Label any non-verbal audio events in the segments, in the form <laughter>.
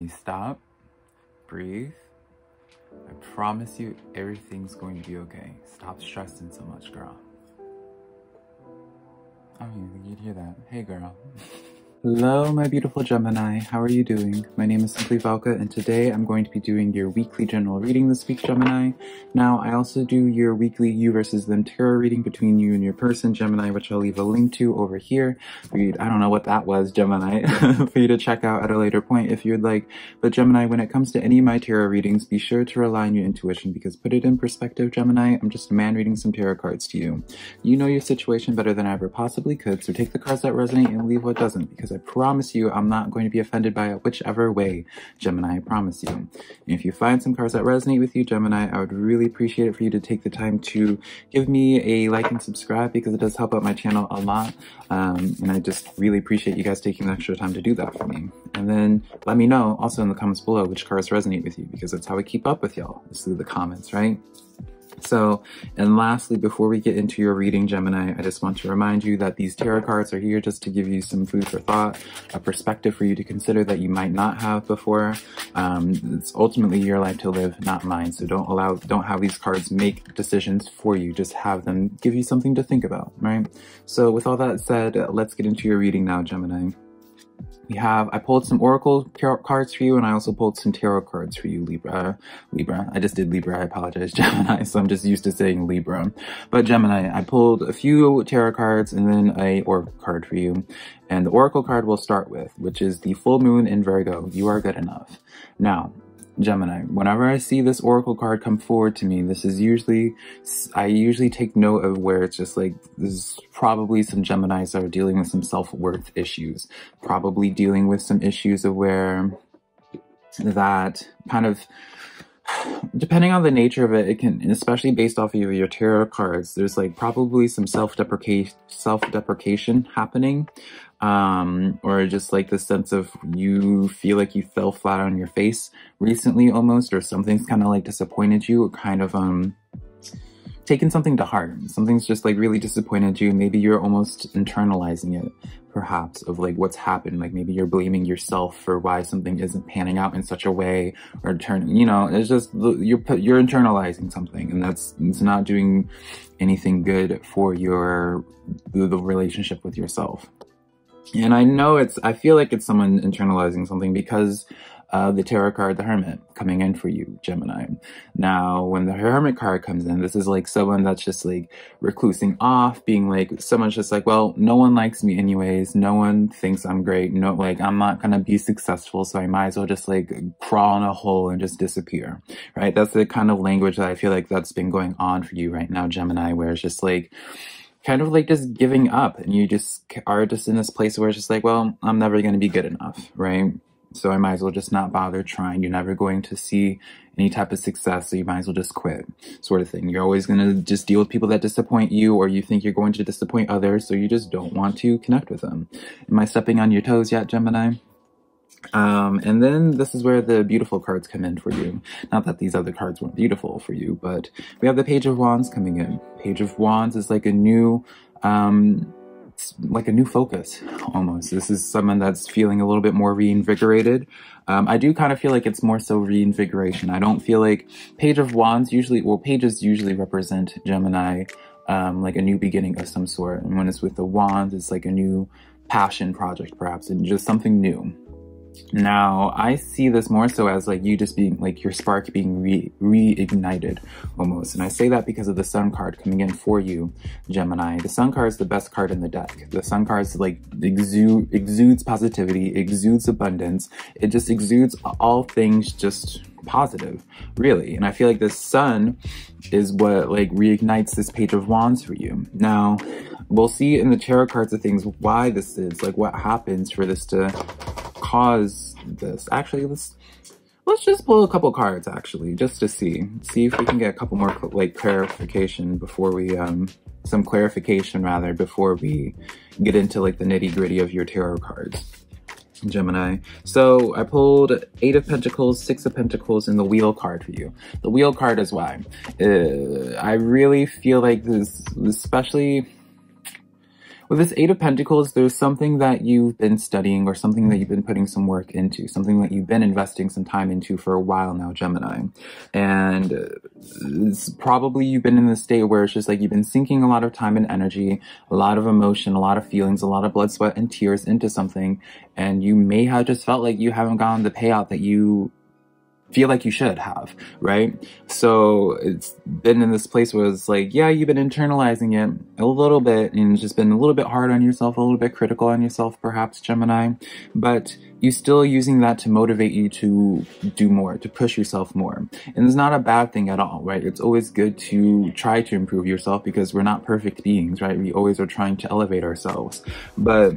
You stop, breathe. I promise you everything's going to be okay. Stop stressing so much, girl. I think you'd hear that. Hey, girl. <laughs> Hello, my beautiful Gemini. How are you doing? My name is Simply Velca, and today I'm going to be doing your weekly general reading this week, Gemini. Now, I also do your weekly you versus them tarot reading between you and your person, Gemini, which I'll leave a link to over here. I don't know what that was, Gemini, <laughs> for you to check out at a later point if you'd like. But Gemini, when it comes to any of my tarot readings, be sure to rely on your intuition because put it in perspective, Gemini, I'm just a man reading some tarot cards to you. You know your situation better than I ever possibly could, so take the cards that resonate and leave what doesn't because because I promise you I'm not going to be offended by it whichever way, Gemini, I promise you. And if you find some cards that resonate with you, Gemini, I would really appreciate it for you to take the time to give me a like and subscribe because it does help out my channel a lot. Um, and I just really appreciate you guys taking the extra time to do that for me. And then let me know also in the comments below which cards resonate with you because that's how I keep up with y'all, is through the comments, right? So, and lastly, before we get into your reading, Gemini, I just want to remind you that these tarot cards are here just to give you some food for thought, a perspective for you to consider that you might not have before. Um, it's ultimately your life to live, not mine. So don't allow, don't have these cards make decisions for you. Just have them give you something to think about, right? So with all that said, let's get into your reading now, Gemini we have, I pulled some Oracle cards for you, and I also pulled some Tarot cards for you, Libra. Libra. I just did Libra, I apologize, <laughs> Gemini, so I'm just used to saying Libra. But Gemini, I pulled a few Tarot cards and then a Oracle card for you. And the Oracle card we'll start with, which is the Full Moon in Virgo. You are good enough. Now, Gemini, whenever I see this Oracle card come forward to me, this is usually, I usually take note of where it's just like, this is probably some Geminis that are dealing with some self-worth issues, probably dealing with some issues of where that kind of, depending on the nature of it, it can, especially based off of your tarot cards, there's like probably some self-deprecation, self-deprecation happening um, or just like the sense of you feel like you fell flat on your face recently almost, or something's kind of like disappointed you, or kind of um, taken something to heart. Something's just like really disappointed you. Maybe you're almost internalizing it, perhaps, of like what's happened. Like maybe you're blaming yourself for why something isn't panning out in such a way, or turn, you know, it's just you're you're internalizing something, and that's it's not doing anything good for your the relationship with yourself. And I know it's, I feel like it's someone internalizing something because the tarot card, the Hermit, coming in for you, Gemini. Now, when the Hermit card comes in, this is like someone that's just like reclusing off, being like, someone's just like, well, no one likes me anyways. No one thinks I'm great. No, like, I'm not gonna be successful, so I might as well just like crawl in a hole and just disappear, right? That's the kind of language that I feel like that's been going on for you right now, Gemini, where it's just like, kind of like just giving up and you just are just in this place where it's just like, well, I'm never going to be good enough, right? So I might as well just not bother trying. You're never going to see any type of success, so you might as well just quit, sort of thing. You're always going to just deal with people that disappoint you, or you think you're going to disappoint others, so you just don't want to connect with them. Am I stepping on your toes yet, Gemini? Um, and then this is where the beautiful cards come in for you. Not that these other cards weren't beautiful for you, but we have the Page of Wands coming in. Page of Wands is like a new, um, like a new focus almost. This is someone that's feeling a little bit more reinvigorated. Um, I do kind of feel like it's more so reinvigoration. I don't feel like Page of Wands usually, well, pages usually represent Gemini, um, like a new beginning of some sort. And when it's with the Wands, it's like a new passion project perhaps, and just something new. Now, I see this more so as like you just being like your spark being re reignited almost. And I say that because of the sun card coming in for you, Gemini. The sun card is the best card in the deck. The sun card is like exude, exudes positivity, exudes abundance. It just exudes all things just positive, really. And I feel like the sun is what like reignites this page of wands for you. Now, we'll see in the tarot cards of things why this is, like what happens for this to cause this. Actually, let's let's just pull a couple cards actually, just to see. See if we can get a couple more like clarification before we um some clarification rather before we get into like the nitty gritty of your tarot cards. Gemini. So I pulled Eight of Pentacles, Six of Pentacles, and the Wheel card for you. The Wheel card is why. Uh, I really feel like this, especially with this Eight of Pentacles, there's something that you've been studying or something that you've been putting some work into, something that you've been investing some time into for a while now, Gemini. And uh, it's probably you've been in the state where it's just like you've been sinking a lot of time and energy, a lot of emotion, a lot of feelings, a lot of blood, sweat, and tears into something. And you may have just felt like you haven't gotten the payout that you feel like you should have, right? So it's been in this place where it's like, yeah, you've been internalizing it a little bit and just been a little bit hard on yourself, a little bit critical on yourself, perhaps, Gemini, but you still using that to motivate you to do more, to push yourself more. And it's not a bad thing at all, right? It's always good to try to improve yourself because we're not perfect beings, right? We always are trying to elevate ourselves. But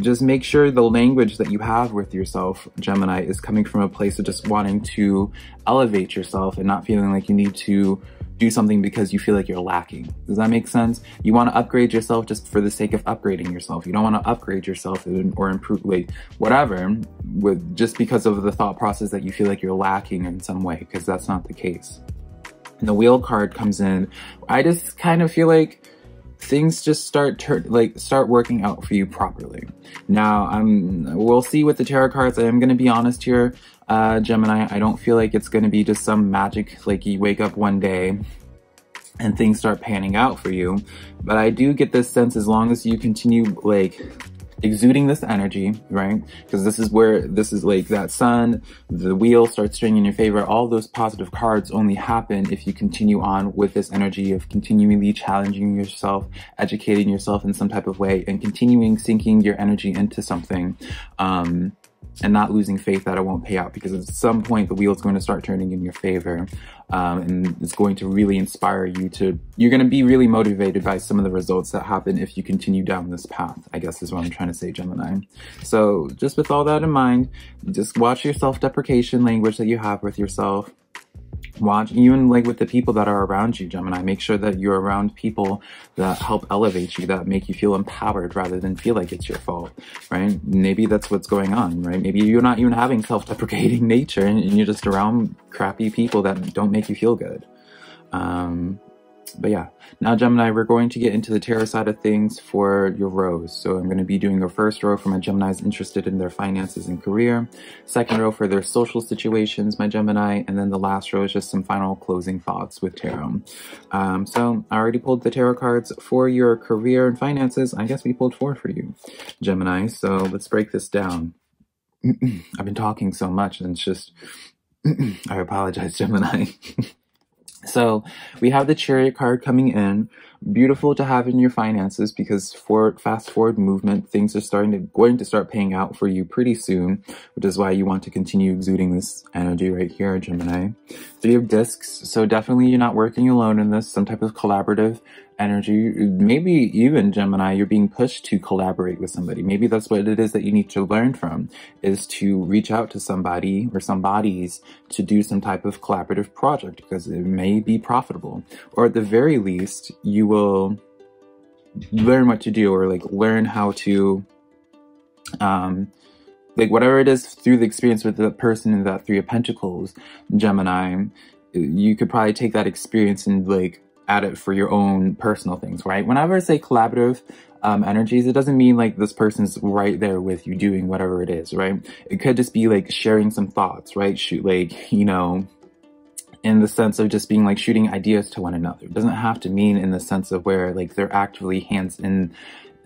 just make sure the language that you have with yourself, Gemini, is coming from a place of just wanting to elevate yourself and not feeling like you need to do something because you feel like you're lacking. Does that make sense? You want to upgrade yourself just for the sake of upgrading yourself. You don't want to upgrade yourself or improve, like whatever, with just because of the thought process that you feel like you're lacking in some way, because that's not the case. And the wheel card comes in. I just kind of feel like things just start like start working out for you properly. Now, I'm we'll see with the tarot cards. I am going to be honest here uh, Gemini, I don't feel like it's going to be just some magic, like you wake up one day and things start panning out for you. But I do get this sense as long as you continue like exuding this energy, right? Because this is where this is like that sun, the wheel starts turning in your favor. All those positive cards only happen if you continue on with this energy of continually challenging yourself, educating yourself in some type of way, and continuing sinking your energy into something. Um, and not losing faith that it won't pay out because at some point the wheel is going to start turning in your favor um, and it's going to really inspire you to you're going to be really motivated by some of the results that happen if you continue down this path i guess is what i'm trying to say gemini. So just with all that in mind just watch your self-deprecation language that you have with yourself watch even like with the people that are around you gemini make sure that you're around people that help elevate you that make you feel empowered rather than feel like it's your fault right? Maybe that's what's going on right? Maybe you're not even having self-deprecating <laughs> nature and you're just around crappy people that don't make you feel good. Um but yeah, now Gemini, we're going to get into the tarot side of things for your rows. So I'm going to be doing your first row for my Geminis interested in their finances and career, second row for their social situations, my Gemini, and then the last row is just some final closing thoughts with tarot. Um, so I already pulled the tarot cards for your career and finances. I guess we pulled four for you, Gemini. So let's break this down. <clears throat> I've been talking so much and it's just, <clears throat> I apologize, <laughs> Gemini. So we have the chariot card coming in. Beautiful to have in your finances because for fast forward movement, things are starting to going to start paying out for you pretty soon, which is why you want to continue exuding this energy right here, Gemini. Three of discs. So definitely you're not working alone in this, some type of collaborative energy. Maybe even Gemini, you're being pushed to collaborate with somebody. Maybe that's what it is that you need to learn from is to reach out to somebody or somebodies to do some type of collaborative project because it may be profitable. Or at the very least, you will learn what to do or like learn how to um like whatever it is through the experience with the person in that three of pentacles gemini you could probably take that experience and like at it for your own personal things, right? Whenever I say collaborative um, energies, it doesn't mean like this person's right there with you doing whatever it is, right? It could just be like sharing some thoughts, right? Shoot, like, you know, in the sense of just being like shooting ideas to one another. It doesn't have to mean in the sense of where like they're actively hands in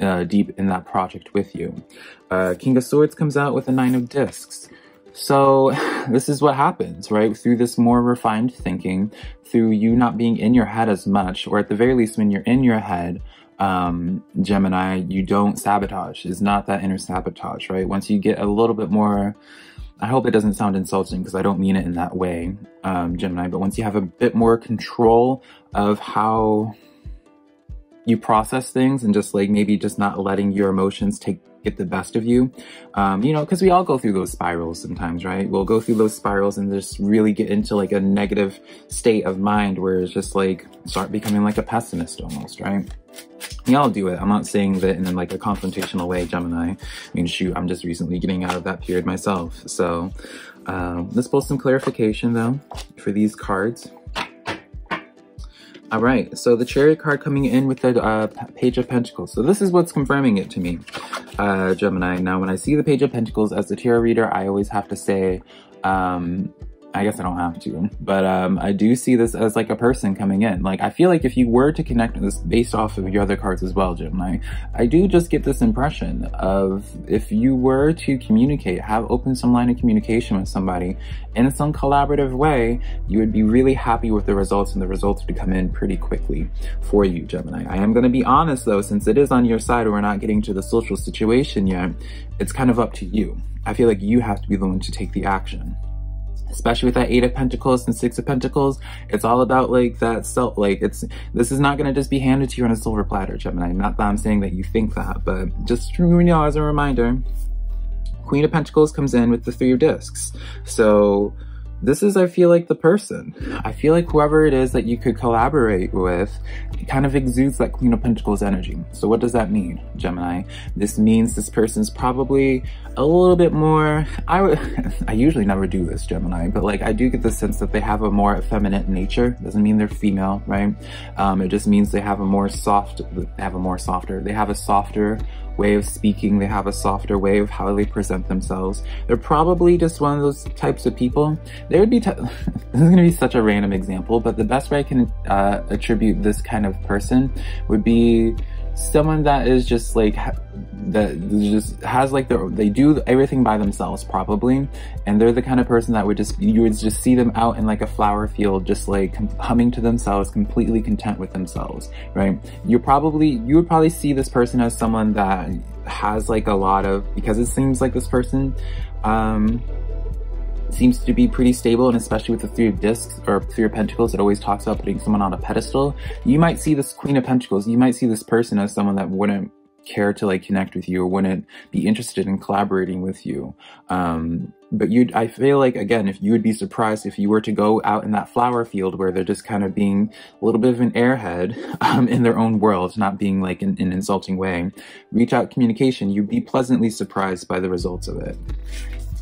uh, deep in that project with you. Uh, King of Swords comes out with a Nine of Discs. So <sighs> this is what happens, right? Through this more refined thinking, through you not being in your head as much, or at the very least when you're in your head, um, Gemini, you don't sabotage. It's not that inner sabotage, right? Once you get a little bit more, I hope it doesn't sound insulting because I don't mean it in that way, um, Gemini, but once you have a bit more control of how you process things and just like maybe just not letting your emotions take get the best of you. Um, you know, because we all go through those spirals sometimes, right? We'll go through those spirals and just really get into like a negative state of mind where it's just like start becoming like a pessimist almost, right? We all do it. I'm not saying that in like a confrontational way, Gemini. I mean, shoot, I'm just recently getting out of that period myself. So um, let's pull some clarification though for these cards. All right, so the Chariot card coming in with the uh, Page of Pentacles. So this is what's confirming it to me, uh, Gemini. Now, when I see the Page of Pentacles as the tarot reader, I always have to say, um, I guess I don't have to, but um, I do see this as like a person coming in. Like, I feel like if you were to connect this based off of your other cards as well, Gemini, I do just get this impression of if you were to communicate, have open some line of communication with somebody in some collaborative way, you would be really happy with the results and the results would come in pretty quickly for you, Gemini. I am going to be honest though, since it is on your side, we're not getting to the social situation yet, it's kind of up to you. I feel like you have to be the one to take the action especially with that eight of pentacles and six of pentacles it's all about like that self like it's this is not going to just be handed to you on a silver platter gemini. Not that i'm saying that you think that but just you know as a reminder queen of pentacles comes in with the three of discs. So this is, I feel like, the person. I feel like whoever it is that you could collaborate with kind of exudes that Queen of Pentacles energy. So what does that mean, Gemini? This means this person's probably a little bit more, I <laughs> I usually never do this, Gemini, but like I do get the sense that they have a more effeminate nature. Doesn't mean they're female, right? Um, it just means they have a more soft, they have a more softer, they have a softer way of speaking. They have a softer way of how they present themselves. They're probably just one of those types of people. They would be, <laughs> this is going to be such a random example, but the best way I can uh, attribute this kind of person would be someone that is just like that just has like the they do everything by themselves probably. And they're the kind of person that would just you would just see them out in like a flower field just like humming to themselves completely content with themselves right? You're probably you would probably see this person as someone that has like a lot of because it seems like this person um seems to be pretty stable and especially with the three of discs or three of pentacles it always talks about putting someone on a pedestal. You might see this queen of pentacles. You might see this person as someone that wouldn't care to like connect with you or wouldn't be interested in collaborating with you. Um but you'd i feel like again if you would be surprised if you were to go out in that flower field where they're just kind of being a little bit of an airhead <laughs> um, in their own world not being like in, in an insulting way reach out communication you'd be pleasantly surprised by the results of it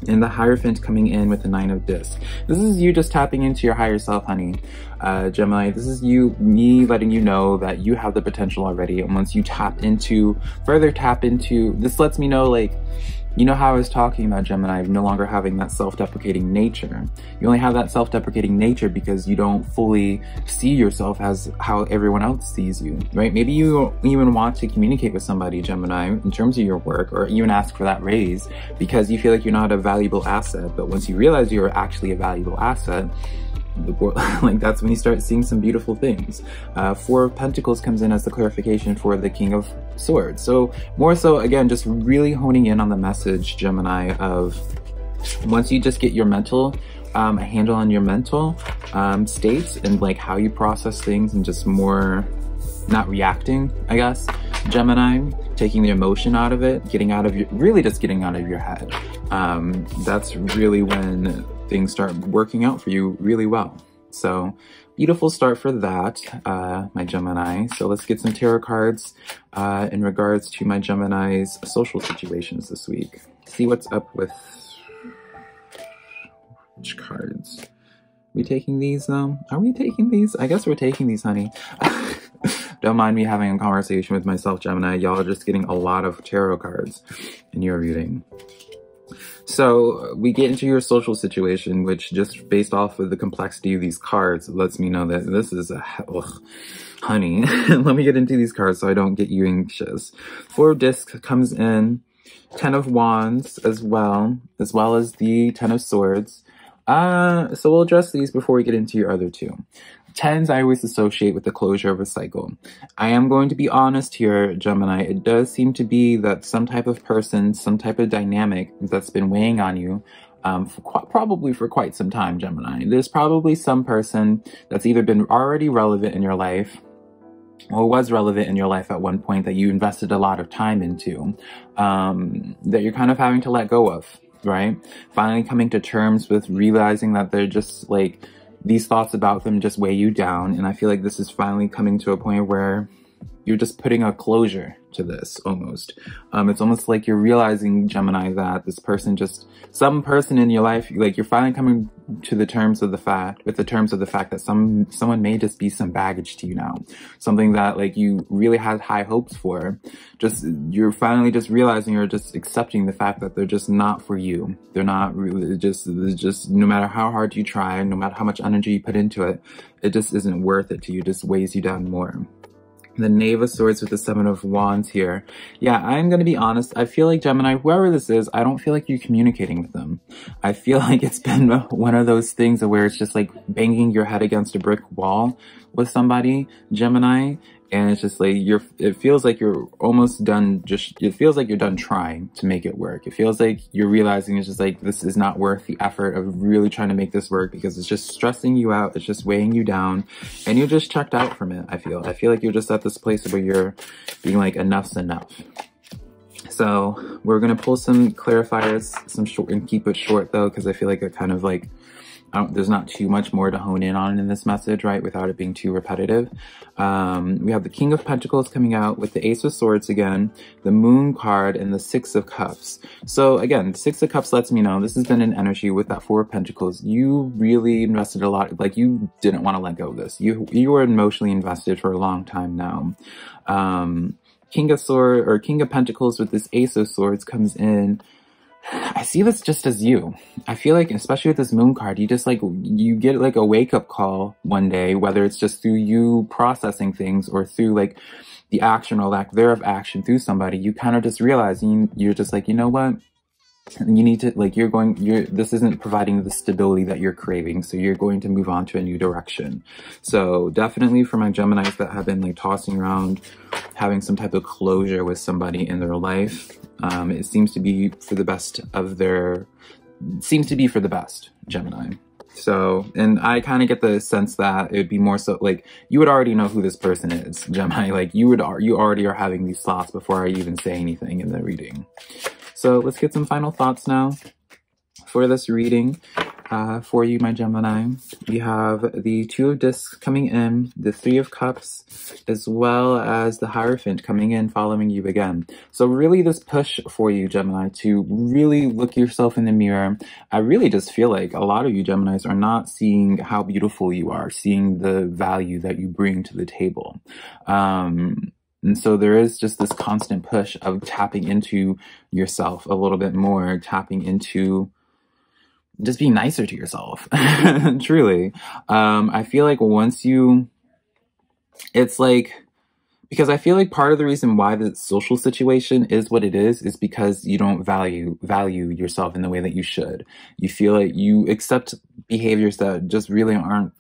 and the Hierophant coming in with the Nine of Discs. This is you just tapping into your higher self, honey. Uh, Gemini, this is you, me letting you know that you have the potential already. And once you tap into, further tap into, this lets me know like, you know how I was talking about Gemini no longer having that self-deprecating nature. You only have that self-deprecating nature because you don't fully see yourself as how everyone else sees you, right? Maybe you don't even want to communicate with somebody, Gemini, in terms of your work or even ask for that raise because you feel like you're not a valuable asset. But once you realize you're actually a valuable asset, <laughs> like that's when you start seeing some beautiful things. Uh, Four of Pentacles comes in as the clarification for the King of Swords. So more so, again, just really honing in on the message, Gemini, of once you just get your mental um, a handle on your mental um, states and like how you process things and just more not reacting, I guess. Gemini, taking the emotion out of it, getting out of your, really just getting out of your head. Um, that's really when things start working out for you really well. So beautiful start for that, uh, my Gemini. So let's get some tarot cards uh, in regards to my Gemini's social situations this week. See what's up with which cards. Are we taking these though? Are we taking these? I guess we're taking these, honey. <laughs> Don't mind me having a conversation with myself, Gemini. Y'all are just getting a lot of tarot cards in your reading. So we get into your social situation, which just based off of the complexity of these cards, lets me know that this is a, ugh, honey, <laughs> let me get into these cards so I don't get you anxious. Four of discs comes in, Ten of Wands as well, as well as the Ten of Swords. Uh, so we'll address these before we get into your other two. Tens I always associate with the closure of a cycle. I am going to be honest here, Gemini. It does seem to be that some type of person, some type of dynamic that's been weighing on you um, for probably for quite some time, Gemini. There's probably some person that's either been already relevant in your life or was relevant in your life at one point that you invested a lot of time into um, that you're kind of having to let go of, right? Finally coming to terms with realizing that they're just like these thoughts about them just weigh you down. And I feel like this is finally coming to a point where you're just putting a closure to this almost. Um, it's almost like you're realizing, Gemini, that this person just, some person in your life, like you're finally coming to the terms of the fact, with the terms of the fact that some, someone may just be some baggage to you now. Something that like you really had high hopes for. Just, you're finally just realizing you're just accepting the fact that they're just not for you. They're not really just, just no matter how hard you try, no matter how much energy you put into it, it just isn't worth it to you. Just weighs you down more the Knave of Swords with the Seven of Wands here. Yeah, I'm gonna be honest. I feel like Gemini, whoever this is, I don't feel like you're communicating with them. I feel <laughs> like it's been one of those things where it's just like banging your head against a brick wall with somebody, Gemini, and it's just like you're it feels like you're almost done just it feels like you're done trying to make it work. It feels like you're realizing it's just like this is not worth the effort of really trying to make this work because it's just stressing you out. It's just weighing you down and you're just checked out from it i feel. I feel like you're just at this place where you're being like enough's enough. So we're gonna pull some clarifiers some short and keep it short though because i feel like it kind of like there's not too much more to hone in on in this message, right? Without it being too repetitive. Um, we have the King of Pentacles coming out with the Ace of Swords again, the Moon card, and the Six of Cups. So again, Six of Cups lets me know this has been an energy with that Four of Pentacles. You really invested a lot, like you didn't want to let go of this. You, you were emotionally invested for a long time now. Um, King of Swords or King of Pentacles with this Ace of Swords comes in I see this just as you. I feel like, especially with this moon card, you just like, you get like a wake up call one day, whether it's just through you processing things or through like the action or lack thereof action through somebody, you kind of just realize you, you're just like, you know what? You need to like you're going you're this isn't providing the stability that you're craving so you're going to move on to a new direction. So definitely for my geminis that have been like tossing around having some type of closure with somebody in their life um, it seems to be for the best of their seems to be for the best gemini. So and i kind of get the sense that it would be more so like you would already know who this person is gemini. Like you would are you already are having these thoughts before i even say anything in the reading so let's get some final thoughts now for this reading uh, for you, my Gemini. We have the Two of Discs coming in, the Three of Cups, as well as the Hierophant coming in following you again. So really this push for you, Gemini, to really look yourself in the mirror. I really just feel like a lot of you Geminis are not seeing how beautiful you are, seeing the value that you bring to the table. Um, and so there is just this constant push of tapping into yourself a little bit more, tapping into just being nicer to yourself. <laughs> Truly. Um, I feel like once you, it's like, because I feel like part of the reason why the social situation is what it is is because you don't value value yourself in the way that you should. You feel like you accept behaviors that just really aren't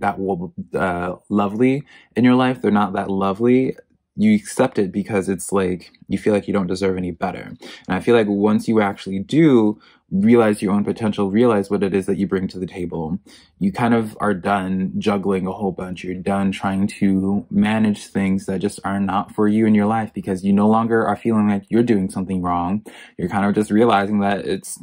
that will uh, lovely in your life. They're not that lovely. You accept it because it's like you feel like you don't deserve any better. And I feel like once you actually do realize your own potential, realize what it is that you bring to the table, you kind of are done juggling a whole bunch. You're done trying to manage things that just are not for you in your life because you no longer are feeling like you're doing something wrong. You're kind of just realizing that it's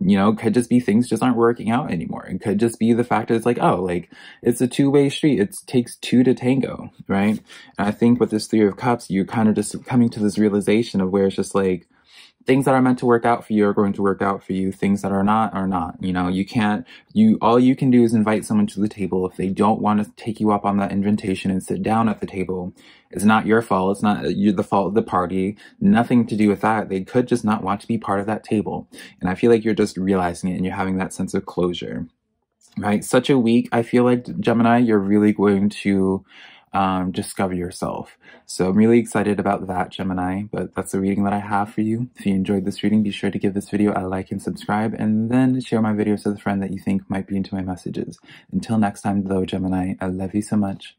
you know, could just be things just aren't working out anymore. It could just be the fact that it's like, oh, like it's a two way street. It takes two to tango, right? And I think with this Three of Cups, you're kind of just coming to this realization of where it's just like, things that are meant to work out for you are going to work out for you. Things that are not are not. You know, you can't, you, all you can do is invite someone to the table. If they don't want to take you up on that invitation and sit down at the table, it's not your fault. It's not you're the fault of the party. Nothing to do with that. They could just not want to be part of that table. And I feel like you're just realizing it and you're having that sense of closure. Right? Such a week. I feel like Gemini, you're really going to um, discover yourself. So I'm really excited about that, Gemini, but that's the reading that I have for you. If you enjoyed this reading, be sure to give this video a like and subscribe, and then share my videos with a friend that you think might be into my messages. Until next time, though, Gemini, I love you so much.